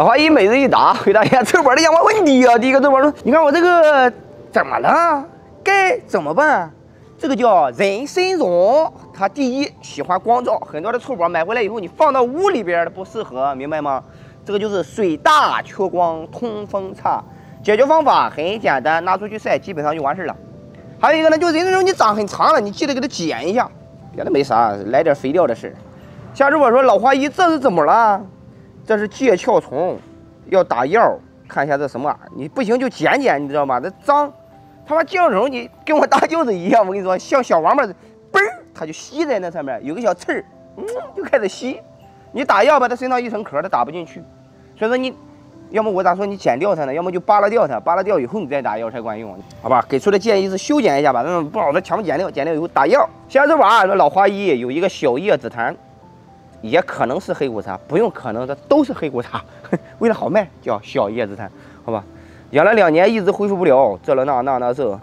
老花姨每日一答，回答一下臭宝的养花问题啊。第一个臭宝说：“你看我这个怎么了？该怎么办？”这个叫人参蓉，它第一喜欢光照，很多的臭宝买回来以后，你放到屋里边的不适合，明白吗？这个就是水大缺光，通风差。解决方法很简单，拿出去晒，基本上就完事了。还有一个呢，就人参蓉你长很长了，你记得给它剪一下，别的没啥，来点肥料的事。下次我说老花姨这是怎么了？这是疥壳虫，要打药，看一下这什么？你不行就剪剪，你知道吗？这脏，他妈酱蓉你跟我大舅子一样，我跟你说，像小王八，嘣儿它就吸在那上面，有个小刺儿，嗯，就开始吸。你打药吧，它身上一层壳，它打不进去。所以说你。要么我咋说你剪掉它呢？要么就扒拉掉它，扒拉掉以后你再打药才管用，好吧？给出的建议是修剪一下吧，那种不好的全部剪掉，剪掉以后打药。像这玩意儿，老花衣有一个小叶紫檀，也可能是黑骨茶，不用可能的都是黑骨茶，为了好卖叫小叶紫檀，好吧？养了两年一直恢复不了，这了那那那这，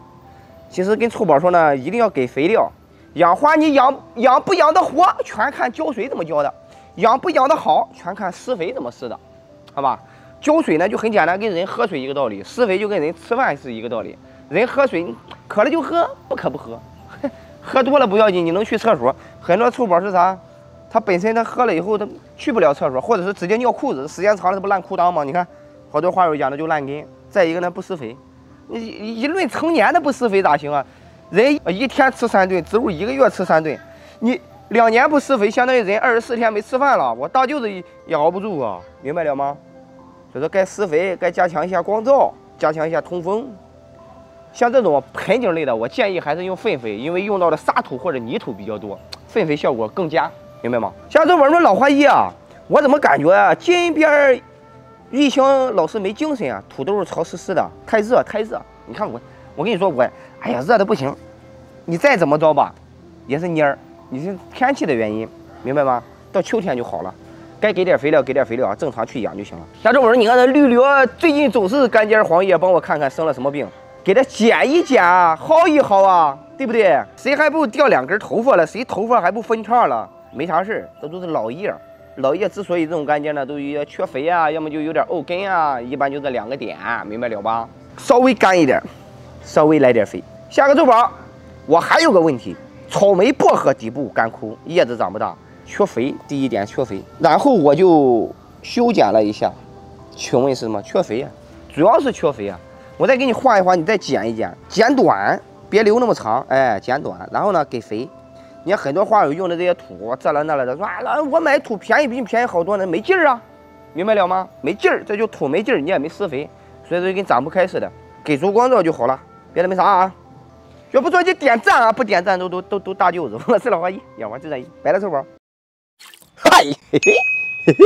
其实跟臭宝说呢，一定要给肥料。养花你养养不养得活，全看浇水怎么浇的；养不养得好，全看施肥怎么施的，好吧？浇水呢就很简单，跟人喝水一个道理；施肥就跟人吃饭是一个道理。人喝水渴了就喝，不渴不喝。喝多了不要紧，你能去厕所。很多臭宝是啥？他本身他喝了以后他去不了厕所，或者是直接尿裤子，时间长了他不烂裤裆吗？你看，好多花友养的就烂根。再一个呢，不施肥。你一论成年的不施肥咋行啊？人一天吃三顿，植物一个月吃三顿。你两年不施肥，相当于人二十四天没吃饭了。我大舅子也熬不住啊，明白了吗？所以说该施肥，该加强一下光照，加强一下通风。像这种盆景类的，我建议还是用粪肥，因为用到的沙土或者泥土比较多，粪肥效果更佳，明白吗？像这我说老花姨啊，我怎么感觉啊，金边玉香老是没精神啊？土豆潮湿湿的，太热太热。你看我，我跟你说我，哎呀，热的不行。你再怎么着吧，也是蔫儿，你是天气的原因，明白吗？到秋天就好了。该给点肥料，给点肥料，正常去养就行了。像这我说，你看这绿萝最近总是干尖黄叶，帮我看看生了什么病，给它剪一剪，薅一薅啊，对不对？谁还不掉两根头发了？谁头发还不分叉了？没啥事儿这都是老叶。老叶之所以这种干尖呢，都有缺肥啊，要么就有点沤根啊，一般就这两个点，明白了吧？稍微干一点，稍微来点肥。下个周宝，我还有个问题，草莓、薄荷底部干枯，叶子长不大。缺肥，第一点缺肥，然后我就修剪了一下，请问是什么？缺肥啊，主要是缺肥啊。我再给你画一画，你再剪一剪，剪短，别留那么长，哎，剪短。然后呢，给肥。你看很多花友用的这些土，这了那了的，说啊，我买土便宜比你便宜好多呢，没劲儿啊，明白了吗？没劲儿，这就土没劲儿，你也没施肥，所以说就跟长不开似的。给足光照就好了，别的没啥啊。要不着急点赞啊，不点赞都都都都大舅子。我是老花一，养花就这一，拜了，臭宝。嗨，嘿嘿，嘿嘿。